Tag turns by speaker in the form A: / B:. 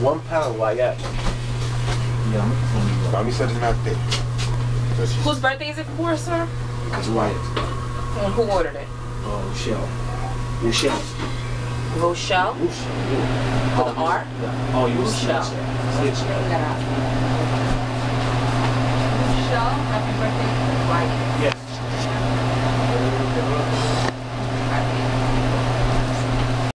A: One pound, why yes?
B: Yeah,
C: Mommy said it's not thick.
D: Whose birthday is it for, sir?
B: It's Wyatt.
D: And who ordered it?
B: Oh, Michelle. Michelle.
D: Rochelle?
B: Rochelle.
D: With an R?
B: Oh, you
D: Rochelle.
B: Rochelle.
D: Michelle, happy birthday.
B: Wyatt.